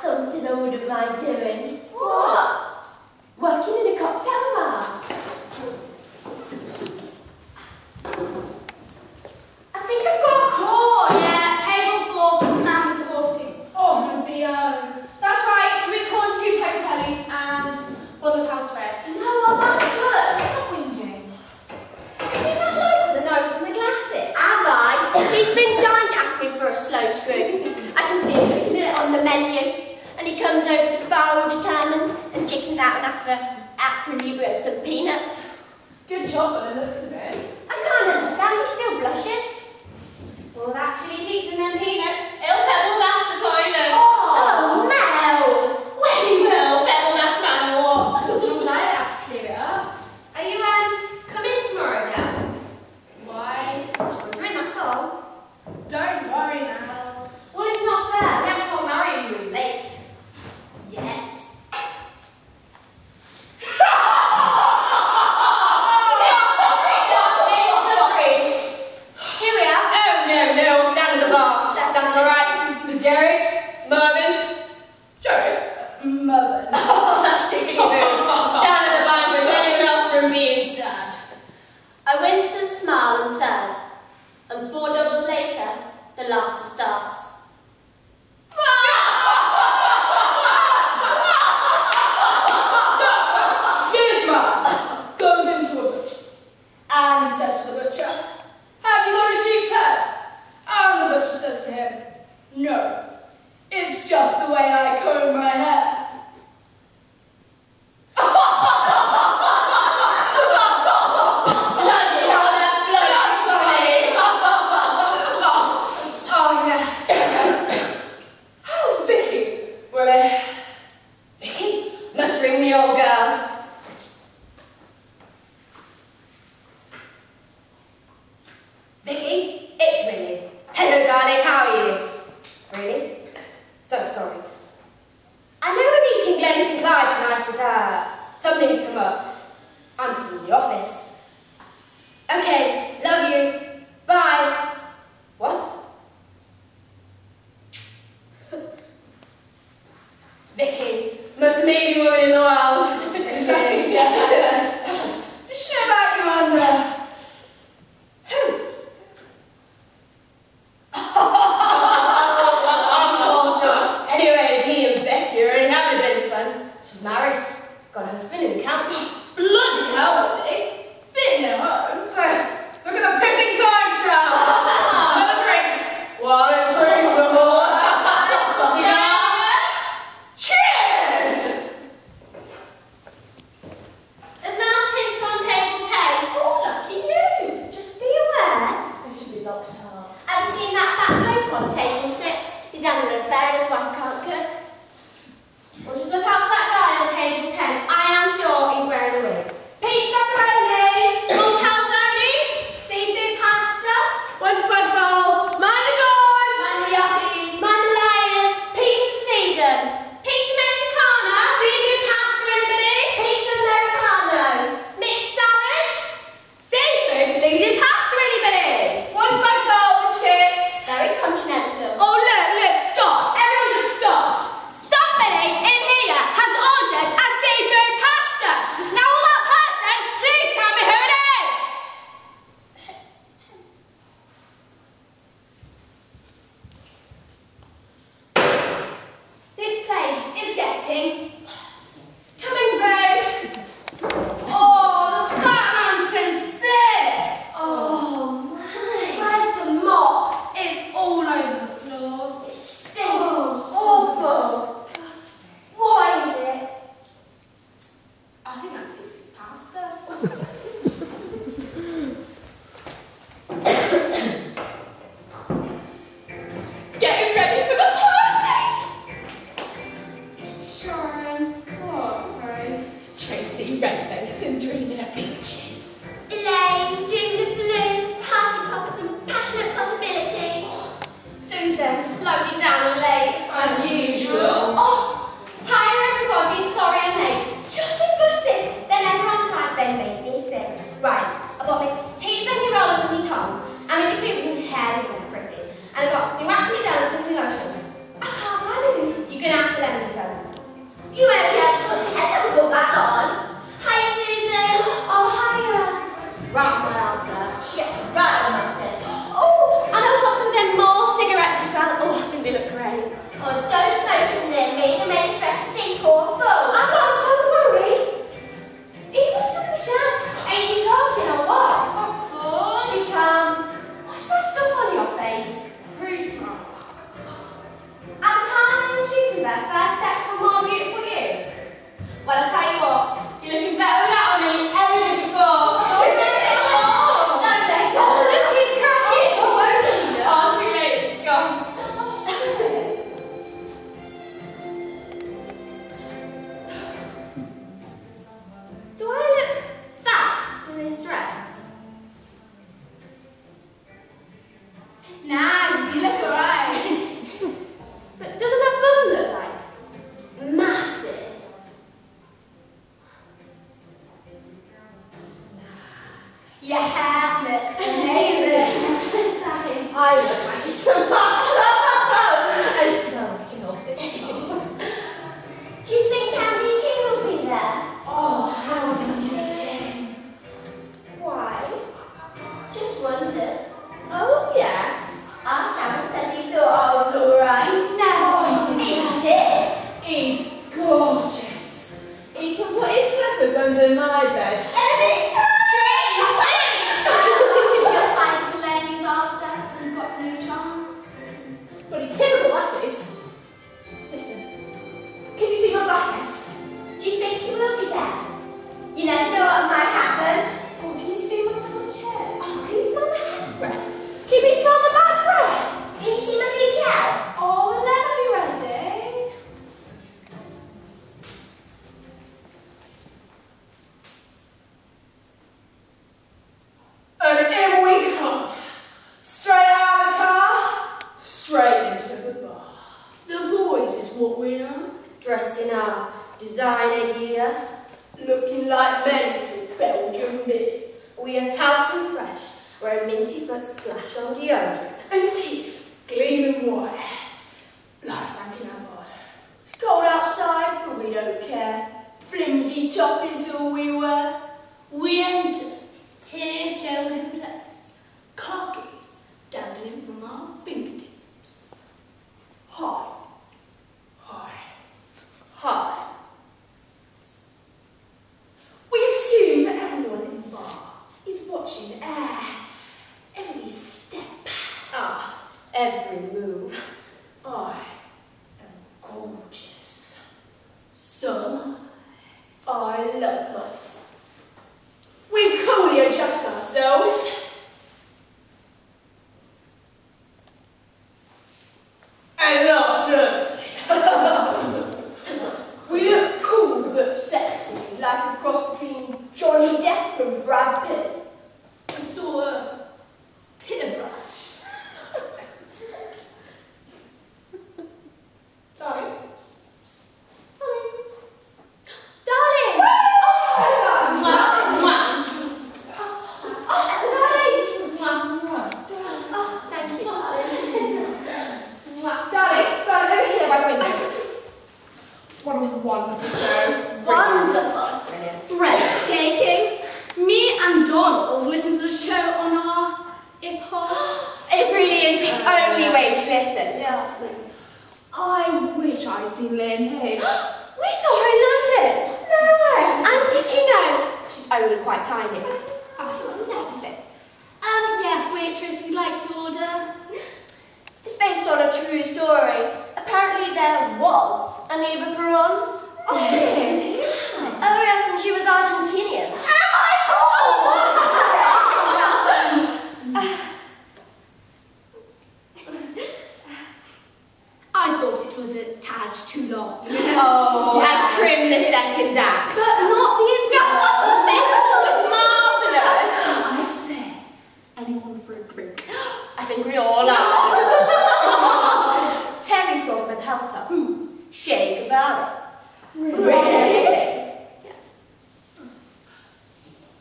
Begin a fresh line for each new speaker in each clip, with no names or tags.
Something I wouldn't mind doing.
What?
Working in a cocktail bar. I think I've got a cord.
Yeah, table four, man hosting. Oh, and the, um, that's right, so we're calling two table tellies and one of house bread.
No, I'm not good.
Stop whinging.
See that over the nose and the glasses? Have I? He's been dying to ask me for a slow screw. I can see him looking at it on the menu and he comes over to the bar all determined and chickens out and asks for acrolebre and some peanuts.
Good job by the looks of it.
I can't understand, he still blushes.
Well, actually, Pete and them peanuts. spinning the count.
Bloody hell, are they? Bit.
caring and
pretty. And
I got me wax me down and put lotion. I can't find a goose. You're going to have to lend me some. You won't be
able to put your
head up with all that
on.
Hiya,
Susan. Oh,
hiya. Right on my answer. She
gets right on my tip. Oh, and I've
got some of them more cigarettes as well.
Oh, I think
they look great. Oh,
don't smoke them
near me. They make the
dress stink off.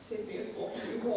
Sylvia's walking through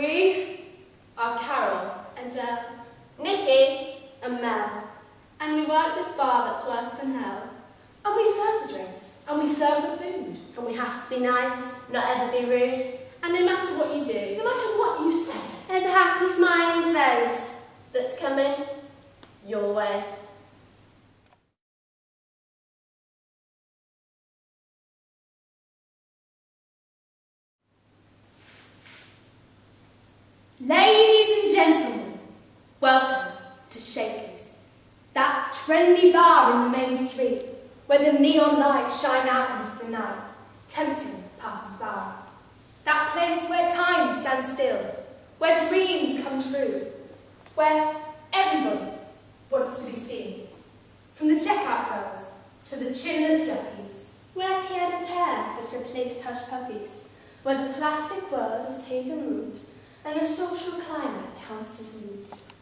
We are Carol.
Adele.
Uh, Nikki,
And Mel.
And we work this bar that's worse than hell.
And we serve the drinks. And we serve the food.
And we have to be nice, not ever be rude.
And no matter what you do,
No matter what you say.
There's a happy smiling face.
that's coming your way.
Ladies and gentlemen, welcome to Shakers, that trendy bar in the main street where the neon lights shine out into the night, tempting passers-by. That place where time stands still, where dreams come true, where everybody wants to be seen. From the checkout girls to the chinless yuppies, where pied a terre has replaced hush puppies, where the plastic world has taken root and the social climate counts as.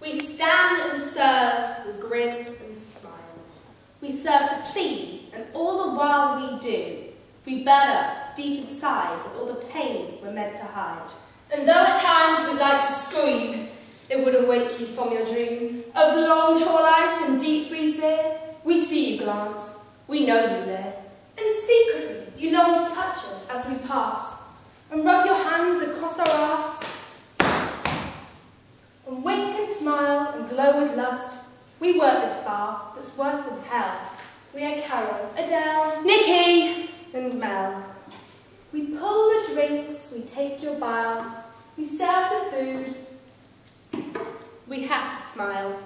We stand and serve, we grin and smile. We serve to please, and all the while we do, we burn up deep inside with all the pain we're meant to hide.
And though at times we'd like to scream, it wouldn't wake you from your dream of long tall ice and deep freeze beer. We see you glance, we know you there. And secretly, you long to touch us as we pass, and rub your hands across our arse. And wink and smile and glow with lust. We work this bar that's worse than hell. We are Carol, Adele,
Nikki and Mel.
we pull the drinks, we take your bile, we serve the food,
We have to smile.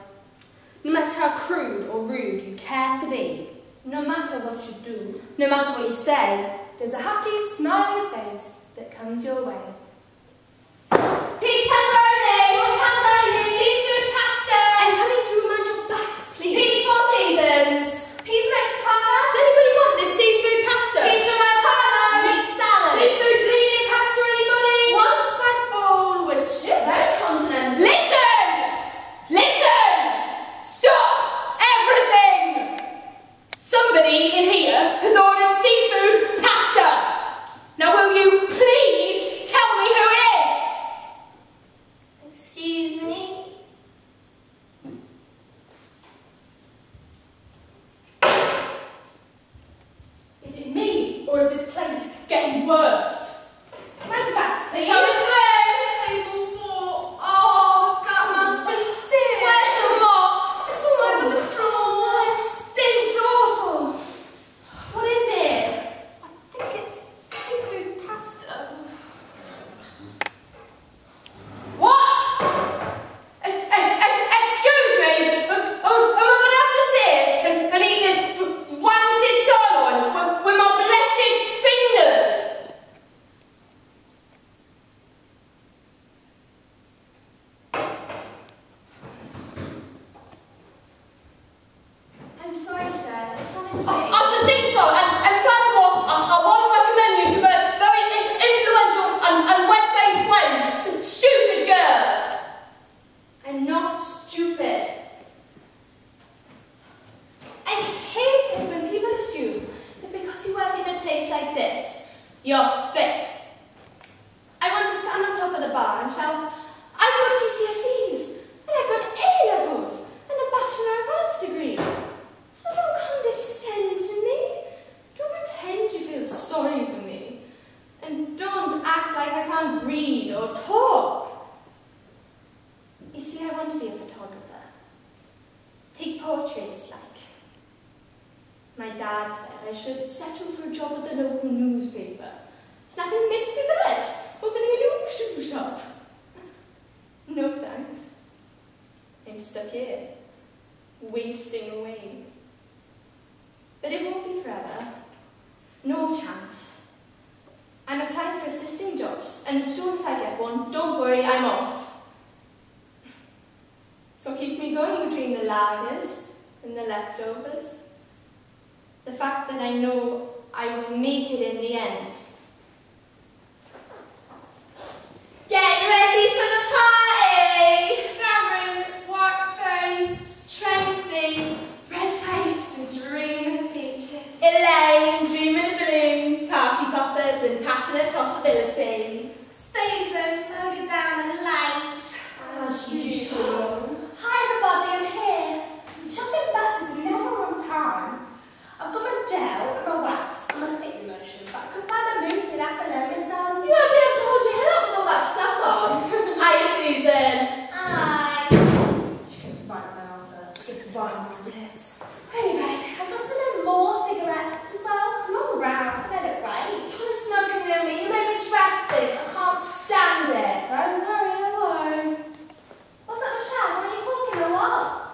No matter how crude or rude you care to be,
no matter what you do.
no matter what you say,
There's a happy, smiling face that comes your way. Peace pepperoni!
pepperoni!
Seafood pasta!
for a job at the local newspaper. Snapping Miss Gazette, opening a new shoe shop. No thanks. I'm stuck here, wasting away. But it won't be forever. No chance. I'm applying for assisting jobs, and as soon as I get one, don't worry, I'm off. So it keeps me going between the lagers and the leftovers. The fact that I know I will make it in the end. Get ready for the party! Sharon, white face, Tracy, red face and dreaming of the beaches.
Elaine, dreaming of balloons, party poppers and passionate possibilities.
어?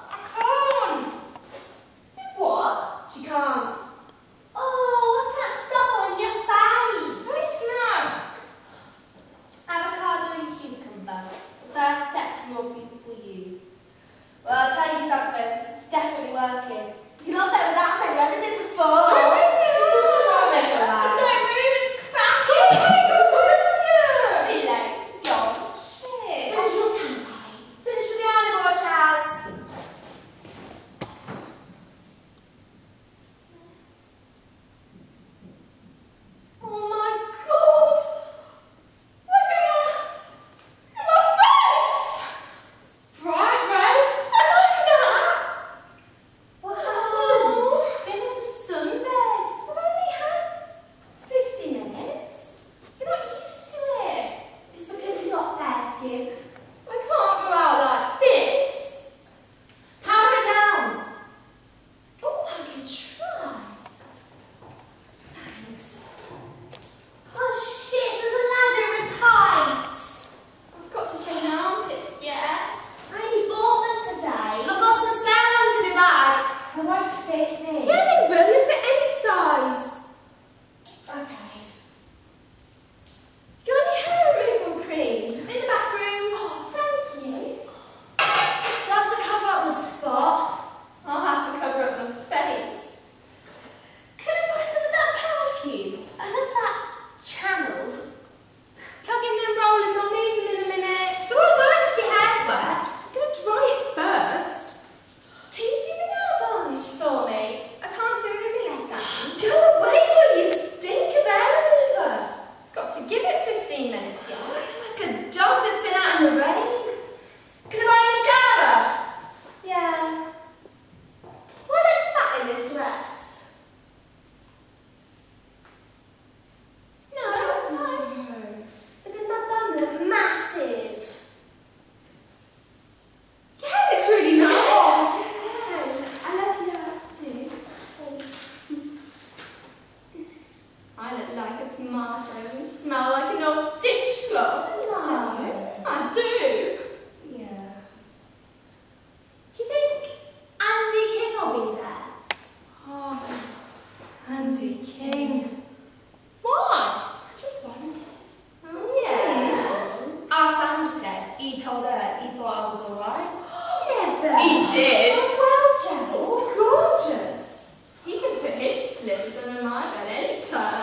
Ladies and gentlemen, correct.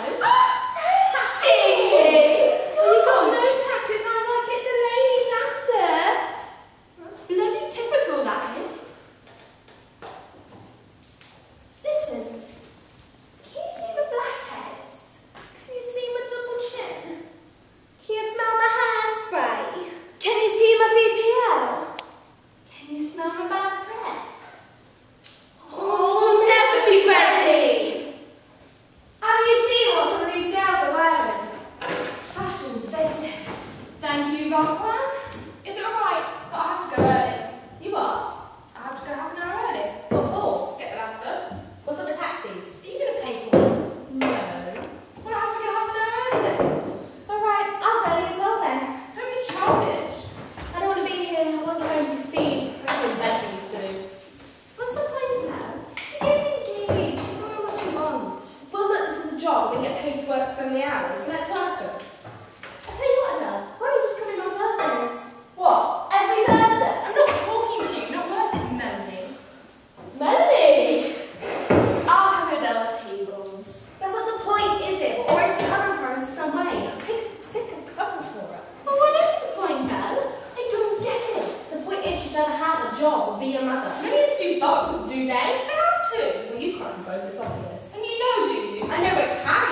guess
you
should have
a
job or be a mother.
Millions do both, do they?
They have to. Well, you can't do both, it's obvious.
And you know, do you?
I know
it can